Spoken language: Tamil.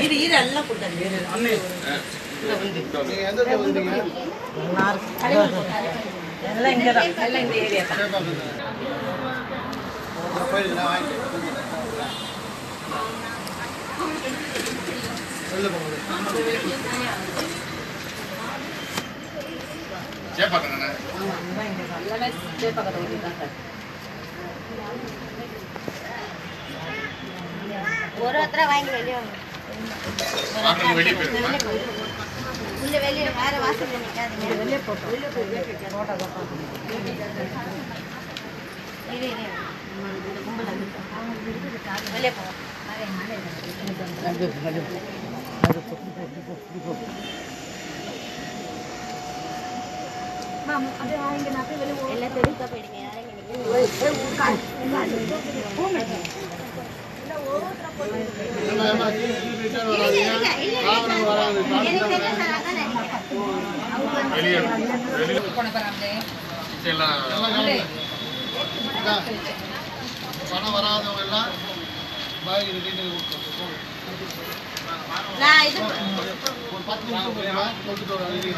இது இது எல்லாம் கொடுத்தாங்க இடத்துல வந்தீங்க எல்லாம் இங்கே தான். எல்லாம் இந்த ஏரியா தான். எல்லாமே சேப்பாக்கத்தை தான் சார் ஒரு ஒருத்தர வாங்கி வெளியே வாங்க. உள்ள வெளியே வேற வாசல்ல நிக்காதீங்க. வெளியே போ வெளியே போய் இரு இரு வெளியே போ. எல்லாம் தெளிக்கா போயிடுங்க ஏமா, ரிட்டர்ன் வராதீங்க. வராது. பணம் வராதவங்க எல்லாம் பாய் ரிட்டர்ன் கொடுத்துருவோம் நான் இது ஒரு பத்து நிமிஷம் போயிடுவா கொடுத்துட்டு வரேன்